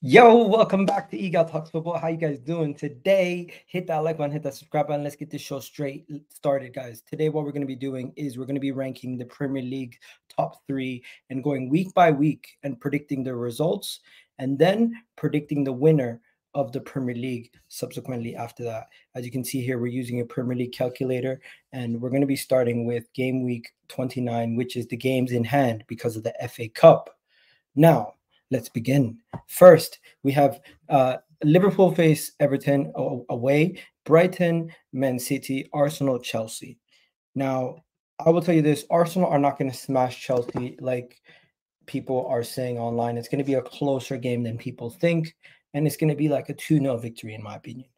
Yo, welcome back to Egal Talks Football. How you guys doing today? Hit that like button, hit that subscribe button. Let's get this show straight started, guys. Today, what we're going to be doing is we're going to be ranking the Premier League top three and going week by week and predicting the results, and then predicting the winner of the Premier League subsequently after that. As you can see here, we're using a Premier League calculator, and we're going to be starting with game week 29, which is the games in hand because of the FA Cup. Now, let's begin. First, we have uh, Liverpool face Everton away, Brighton, Man City, Arsenal, Chelsea. Now, I will tell you this Arsenal are not going to smash Chelsea like people are saying online. It's going to be a closer game than people think, and it's going to be like a 2 0 victory, in my opinion.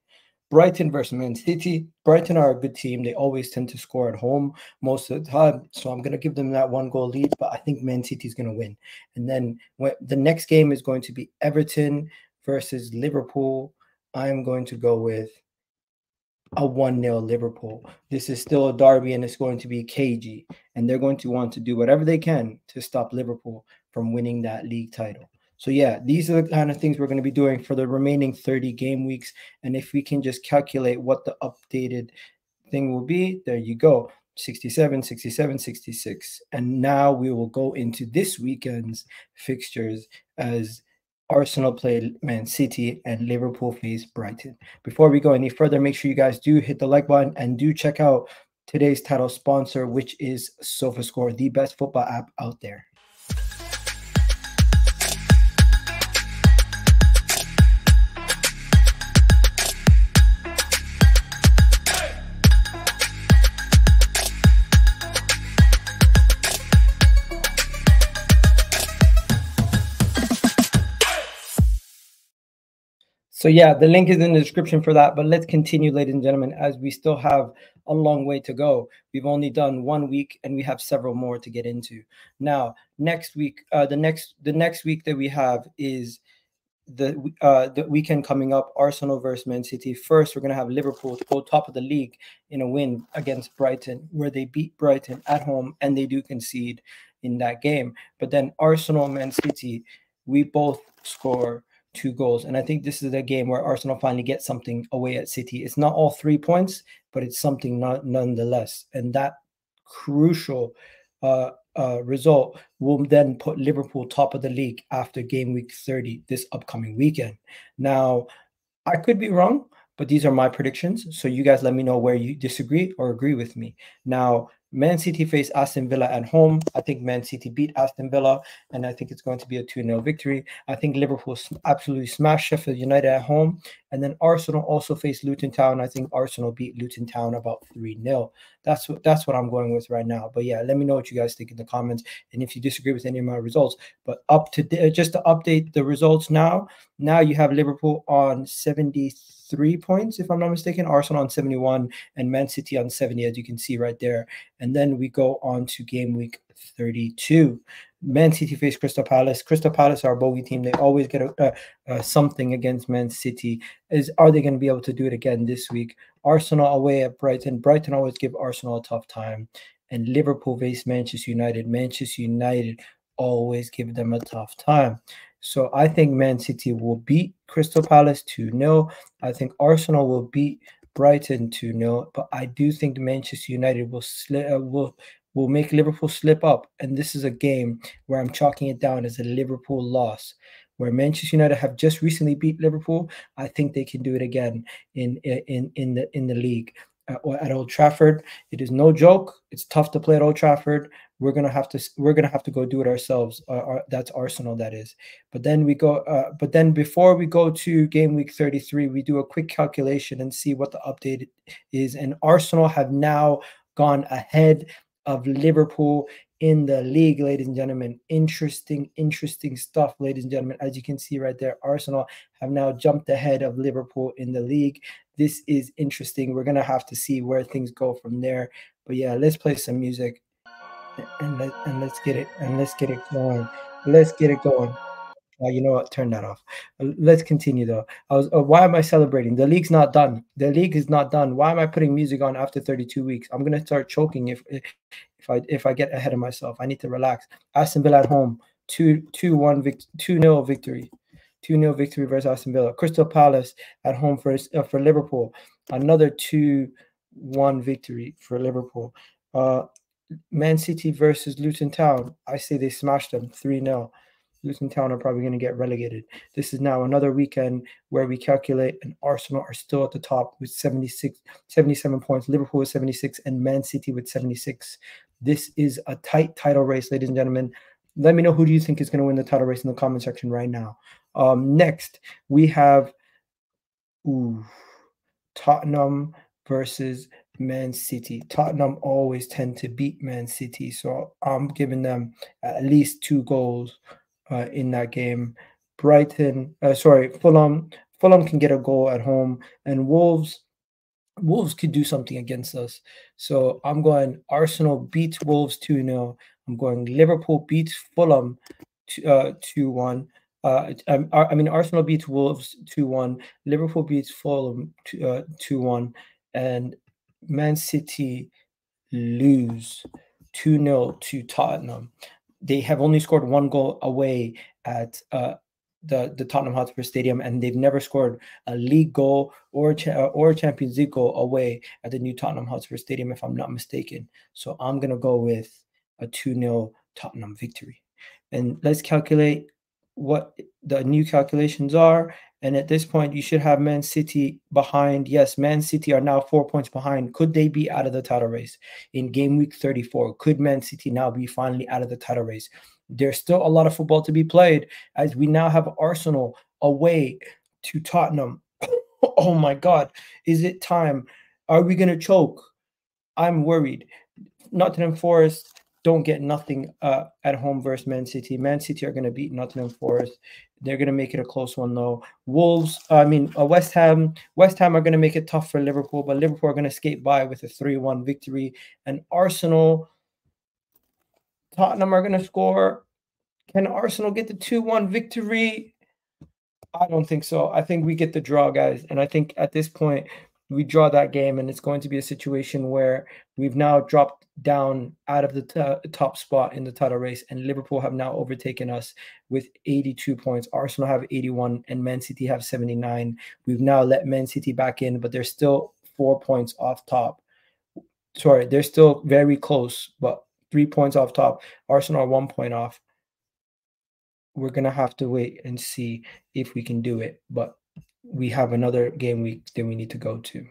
Brighton versus Man City. Brighton are a good team. They always tend to score at home most of the time. So I'm going to give them that one goal lead, but I think Man City is going to win. And then when, the next game is going to be Everton versus Liverpool. I'm going to go with a 1 0 Liverpool. This is still a derby and it's going to be cagey. And they're going to want to do whatever they can to stop Liverpool from winning that league title. So yeah, these are the kind of things we're going to be doing for the remaining 30 game weeks. And if we can just calculate what the updated thing will be, there you go. 67, 67, 66. And now we will go into this weekend's fixtures as Arsenal play Man City and Liverpool face Brighton. Before we go any further, make sure you guys do hit the like button and do check out today's title sponsor, which is SofaScore, the best football app out there. So yeah, the link is in the description for that. But let's continue, ladies and gentlemen, as we still have a long way to go. We've only done one week, and we have several more to get into. Now, next week, uh, the next the next week that we have is the uh, the weekend coming up. Arsenal versus Man City. First, we're gonna have Liverpool to go top of the league in a win against Brighton, where they beat Brighton at home, and they do concede in that game. But then Arsenal, Man City, we both score two goals. And I think this is a game where Arsenal finally get something away at City. It's not all three points, but it's something not nonetheless. And that crucial uh, uh, result will then put Liverpool top of the league after game week 30 this upcoming weekend. Now, I could be wrong, but these are my predictions. So you guys let me know where you disagree or agree with me. Now, Man City face Aston Villa at home. I think Man City beat Aston Villa, and I think it's going to be a 2 0 victory. I think Liverpool absolutely smashed Sheffield United at home. And then Arsenal also face Luton Town. I think Arsenal beat Luton Town about 3 0. That's what that's what I'm going with right now. But yeah, let me know what you guys think in the comments and if you disagree with any of my results. But up to uh, just to update the results now, now you have Liverpool on 73 three points, if I'm not mistaken. Arsenal on 71 and Man City on 70, as you can see right there. And then we go on to game week 32. Man City face Crystal Palace. Crystal Palace are a bogey team. They always get a, something against Man City. Is are they going to be able to do it again this week? Arsenal away at Brighton. Brighton always give Arsenal a tough time. And Liverpool face Manchester United. Manchester United always give them a tough time. So I think Man City will beat Crystal Palace 2 0. I think Arsenal will beat Brighton 2 0. But I do think Manchester United will slip, uh, will will make Liverpool slip up. And this is a game where I'm chalking it down as a Liverpool loss. Where Manchester United have just recently beat Liverpool, I think they can do it again in in in the in the league at Old Trafford. It is no joke. It's tough to play at Old Trafford. We're gonna have to we're gonna have to go do it ourselves. Uh, our, that's Arsenal, that is. But then we go. Uh, but then before we go to game week 33, we do a quick calculation and see what the update is. And Arsenal have now gone ahead of Liverpool in the league, ladies and gentlemen. Interesting, interesting stuff, ladies and gentlemen. As you can see right there, Arsenal have now jumped ahead of Liverpool in the league this is interesting. We're gonna have to see where things go from there. But yeah, let's play some music and let and let's get it and let's get it going. Let's get it going. Uh, you know what? Turn that off. Uh, let's continue though. I was. Uh, why am I celebrating? The league's not done. The league is not done. Why am I putting music on after 32 weeks? I'm gonna start choking if if I if I get ahead of myself. I need to relax. Aston Villa at home, two two one vic- two nil victory. 2 0 victory versus Aston Villa. Crystal Palace at home for, uh, for Liverpool, another 2 1 victory for Liverpool. Uh, Man City versus Luton Town. I say they smashed them 3 0. Luton Town are probably going to get relegated. This is now another weekend where we calculate and Arsenal are still at the top with 76, 77 points. Liverpool with 76 and Man City with 76. This is a tight title race, ladies and gentlemen. Let me know who do you think is going to win the title race in the comment section right now. Um, next, we have ooh, Tottenham versus Man City. Tottenham always tend to beat Man City, so I'm giving them at least two goals uh, in that game. Brighton, uh, sorry, Fulham. Fulham can get a goal at home, and Wolves. Wolves could do something against us. So I'm going Arsenal beats Wolves 2 0. I'm going Liverpool beats Fulham 2 uh, 1. Uh, um, I mean, Arsenal beats Wolves 2 1. Liverpool beats Fulham 2 uh, 1. And Man City lose 2 0 to Tottenham. They have only scored one goal away at uh, the, the Tottenham Hotspur Stadium, and they've never scored a league goal or or Champions League goal away at the new Tottenham Hotspur Stadium, if I'm not mistaken. So I'm gonna go with a 2 0 Tottenham victory. And let's calculate what the new calculations are and at this point, you should have Man City behind. Yes, Man City are now four points behind. Could they be out of the title race in game week 34? Could Man City now be finally out of the title race? There's still a lot of football to be played as we now have Arsenal away to Tottenham. oh my God. Is it time? Are we going to choke? I'm worried. Nottingham Forest don't get nothing uh, at home versus Man City. Man City are going to beat Nottingham Forest. They're going to make it a close one, though. Wolves, I mean, uh, West Ham. West Ham are going to make it tough for Liverpool, but Liverpool are going to skate by with a three-one victory. And Arsenal, Tottenham are going to score. Can Arsenal get the two-one victory? I don't think so. I think we get the draw, guys. And I think at this point, we draw that game, and it's going to be a situation where we've now dropped down out of the t- uh, top spot in the title race, and Liverpool have now overtaken us with 82 points. Arsenal have 81, and Man City have 79. We've now let Man City back in, but they're still four points off top. Sorry, they're still very close, but three points off top. Arsenal one point off. We're gonna have to wait and see if we can do it, but we have another game week that we need to go to.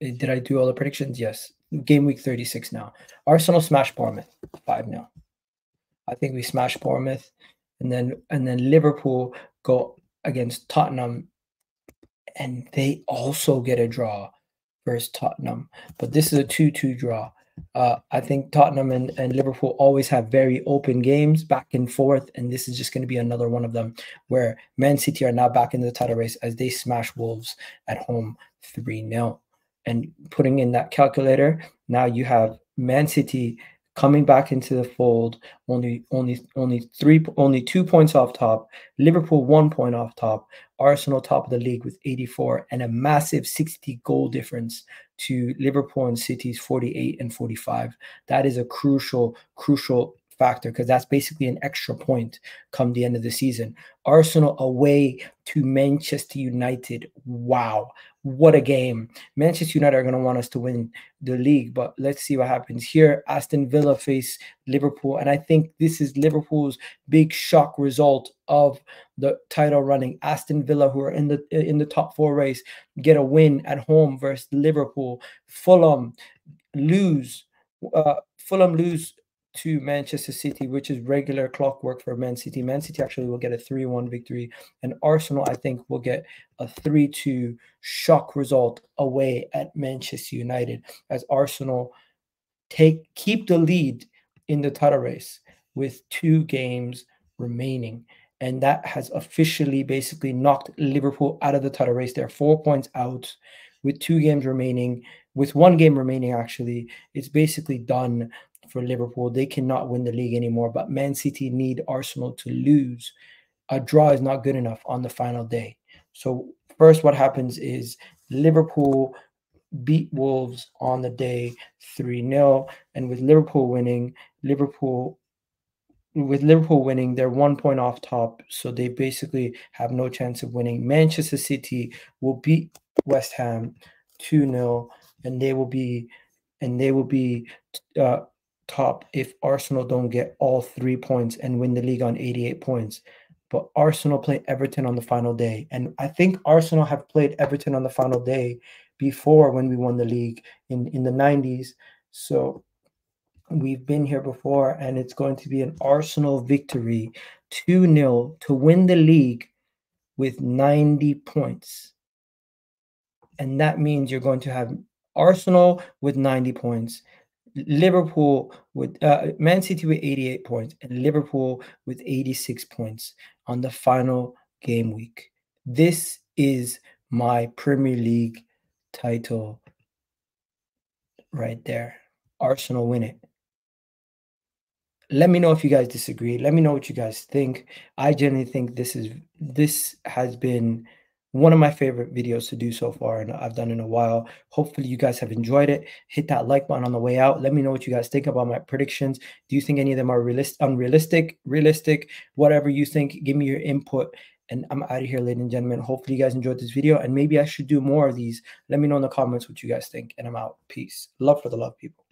Eh, did I do all the predictions? Yes. Game week 36 now. Arsenal smash Bournemouth 5 0. I think we smash Bournemouth and then and then Liverpool go against Tottenham and they also get a draw versus Tottenham. But this is a 2-2 draw. Uh, I think Tottenham and, and Liverpool always have very open games back and forth, and this is just going to be another one of them where Man City are now back in the title race as they smash Wolves at home 3 0. And putting in that calculator, now you have Man City coming back into the fold, only only only three only two points off top, Liverpool one point off top, Arsenal top of the league with 84 and a massive 60 goal difference to Liverpool and City's 48 and 45. That is a crucial, crucial factor because that's basically an extra point come the end of the season. Arsenal away to Manchester United. Wow. What a game. Manchester United are going to want us to win the league, but let's see what happens here. Aston Villa face Liverpool, and I think this is Liverpool's big shock result of the title running. Aston Villa, who are in the in the top four race, get a win at home versus Liverpool. Fulham lose. Uh, Fulham lose to Manchester City, which is regular clockwork for Man City. Man City actually will get a 3 1 victory, and Arsenal, I think, will get a 3 2 shock result away at Manchester United as Arsenal take keep the lead in the title race with two games remaining. And that has officially basically knocked Liverpool out of the title race. They're four points out with two games remaining, with one game remaining, actually. It's basically done for Liverpool. They cannot win the league anymore, but Man City need Arsenal to lose. A draw is not good enough on the final day. So, first, what happens is Liverpool beat Wolves on the day 3 0. And with Liverpool winning, Liverpool with Liverpool winning, they're one point off top, so they basically have no chance of winning. Manchester City will beat West Ham 2 0, and they will be and they will be uh, top if Arsenal don't get all three points and win the league on 88 points. But Arsenal play Everton on the final day. And I think Arsenal have played Everton on the final day before when we won the league in, in the 90s. So we've been here before, and it's going to be an Arsenal victory 2 0 to win the league with 90 points. And that means you're going to have Arsenal with 90 points, Liverpool with uh, Man City with 88 points, and Liverpool with 86 points on the final game week. This is my Premier League title right there. Arsenal win it. Let me know if you guys disagree. Let me know what you guys think. I genuinely think this is this has been one of my favorite videos to do so far and I've done in a while. Hopefully you guys have enjoyed it. Hit that like button on the way out. Let me know what you guys think about my predictions. Do you think any of them are realist unrealistic, realistic, whatever you think, give me your input and I'm out of here, ladies and gentlemen. Hopefully you guys enjoyed this video and maybe I should do more of these. Let me know in the comments what you guys think and I'm out. Peace. Love for the love people.